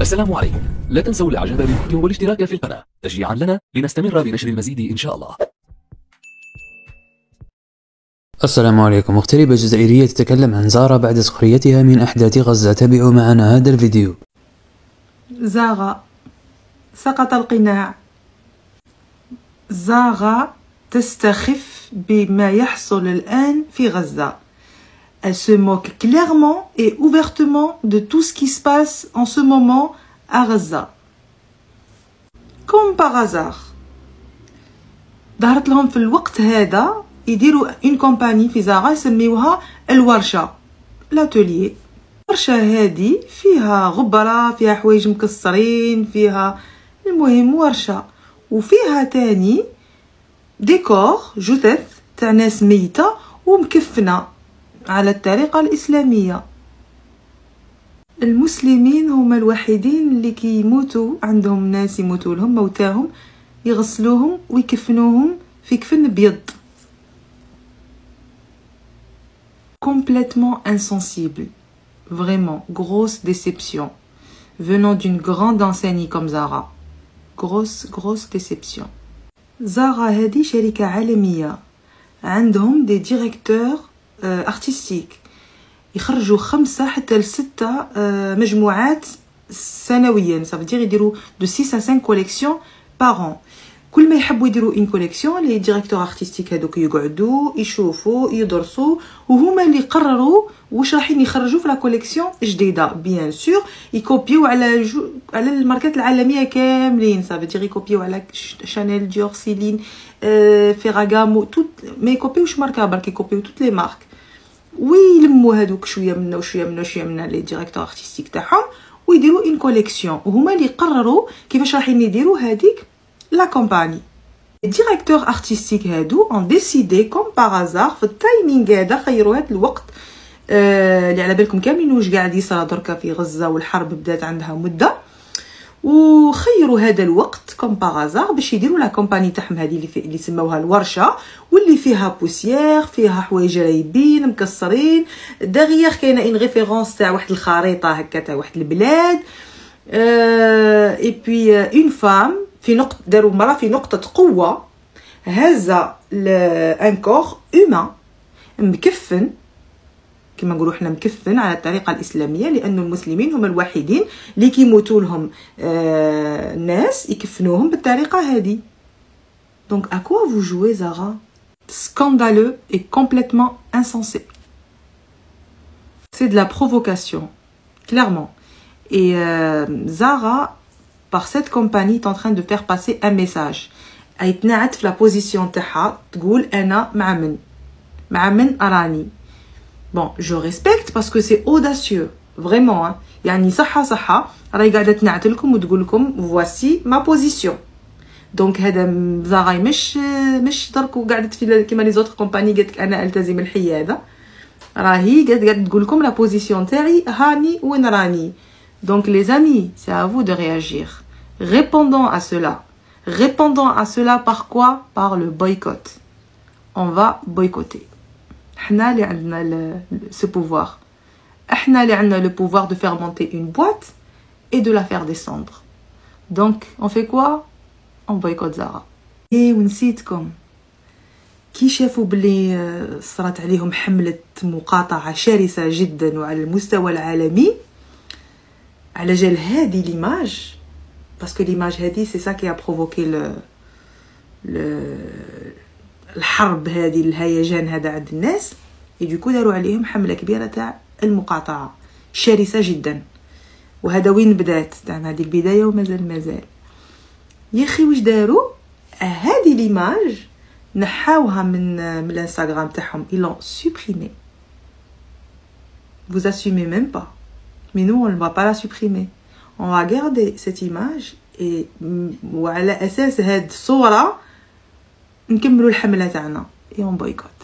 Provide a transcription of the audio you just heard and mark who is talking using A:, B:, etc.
A: السلام عليكم. لا تنسوا الاعجاب بالفيديو والاشتراك في القناة. تشجيعا لنا لنستمر بنشر المزيد إن شاء الله.
B: السلام عليكم. مغتربة جزائرية تتكلم عن زارا بعد سخريتها من أحداث غزة. تابعوا معنا هذا الفيديو.
C: زاغا سقط القناع. زاغا تستخف بما يحصل الآن في غزة. Elle se moque clairement et ouvertement de tout ce qui se passe en ce moment à Gaza. Comme par hasard. ظهرت لهم في الوقت هذا يديروا une campagne في Zara يسميوها الورشة l'atelier الورشة هذه فيها غبرة فيها حوايج مكسرين فيها المهم ورشة وفيها تاني ديكور جثث تاع ناس ميتة ومكفنة على الطريقة الإسلامية المسلمين هما الوحيدين اللي كيموتوا عندهم ناس يموتوا لهم موتاهم يغسلوهم ويكفنوهم في كفن بيض complètement insensible vraiment grosse déception venant d'une grande enseigne comme Zara grosse grosse déception Zara هذه شركة عالمية عندهم des directeurs artistiques يخرجوا خمسة حتى لستة مجموعات سنويا. صافي يديروا de 6 à 5 collections par كل ما يحبوا يديروا une collection les directeurs artistiques هذوك يقعدوا يشوفوا يدرسوا وهما اللي قرروا واش رايحين يخرجوا في la collection جديدة. bien sûr يكوبيو على جو على الماركات العالمية كاملين. صافي دير يكوبيو على شانيل ديور سيلين آه فيراغامو tout ما يكوبيوش ماركة برك يكوبيو toutes les marques ويلموا هذوك شوية منا وشويه منا وشويه منا les directeurs artistiques تاعهم ويديروا une collection وهما اللي قرروا كيفاش رايحين يديروا هذيك la campagne ال directeurs artistiques هادو ont décidé comme par hasard في ال timing هذا خيروا هذا الوقت آه اللي على بالكم كاملين واش قاعد يصرى دركا في غزه والحرب بدات عندها مده وخيروا هذا الوقت comme par hasard باش يديروا la campagne تاعهم هذه اللي, في اللي سموها الورشة واللي فيها poussière فيها حوايج رايبين مكسرين. derrière كاينة une référence تاع واحد الخريطة هكا تاع واحد البلاد. et puis une femme في نقطه داروا مرا في نقطة قوة. هزا un corps humain مكفن كما نقولوا حنا مكفن على الطريقة الإسلامية لأنه المسلمين هم الوحيدين اللي كيموتوا لهم آه ناس يكفنوهم بالطريقة هذه. دونك à quoi vous jouez Zara? Scandaleux et complètement insensé. C'est de la provocation clairement. Et euh, Zara par cette compagnie est en train de faire passer un message. ايتنعت في لا بوزيسيون تاعها تقول أنا مع من مع من راني Bon, je respecte parce que c'est audacieux, vraiment. Hein. يعني صحة صحة راهي قاعدة تنعت لكم وتقول لكم voici ma position. دونك هذا زاغاي مش مش درك وقعدت في كيما لي زوتر كومباني قالت لك انا التزم الحياده راهي قاعده قاعده تقول لكم لا بوزيسيون تاعي هاني وين راني دونك لي زامي سي ا فو دو رياجير répondons à cela répondons à cela par quoi par le boycott on va boycotter حنا اللي عندنا ce pouvoir احنا اللي عندنا le pouvoir de faire monter une boîte et de la faire descendre donc on fait quoi on boycotte Zara ايه ونسيتكم كي شافوا بلي صرات عليهم حملة مقاطعة شرسة جدا وعلى المستوى العالمي على جال هذه ليماج باسكو ليماج هذه سي سا كي ا بروفوكي لو الحرب هذه الهيجان هذا عند الناس يدوكو داروا عليهم حملة كبيرة تاع المقاطعة. شرسة جدا. وهذا وين بدات؟ تاع هذه البداية ومازال مازال. يا أخي واش داروا؟ هذه ليماج نحاوها من من الإنستغرام تاعهم. Ils l'ont supprimé. Vous assumez même pas. Mais nous on ne va pas la supprimer. On va garder cette image et وعلى أساس هاد الصورة نكملوا الحملة تاعنا. اون بويكوت.